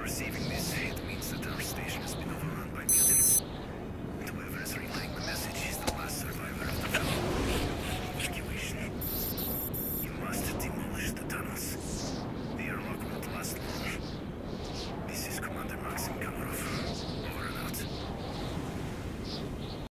receiving this hit.